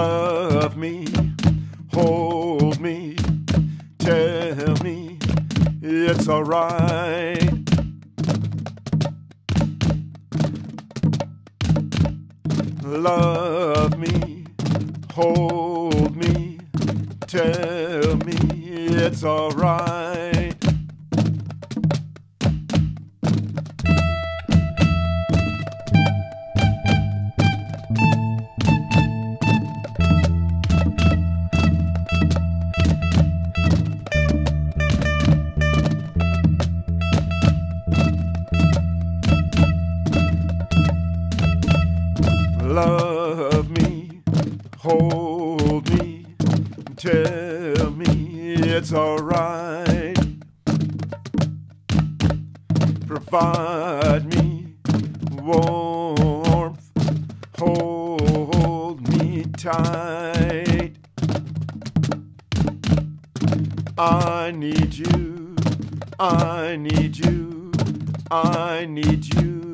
Love me, hold me, tell me it's alright. Love me, hold me, tell me it's alright. Love me, hold me, tell me it's alright. Provide me warmth, hold me tight. I need you, I need you, I need you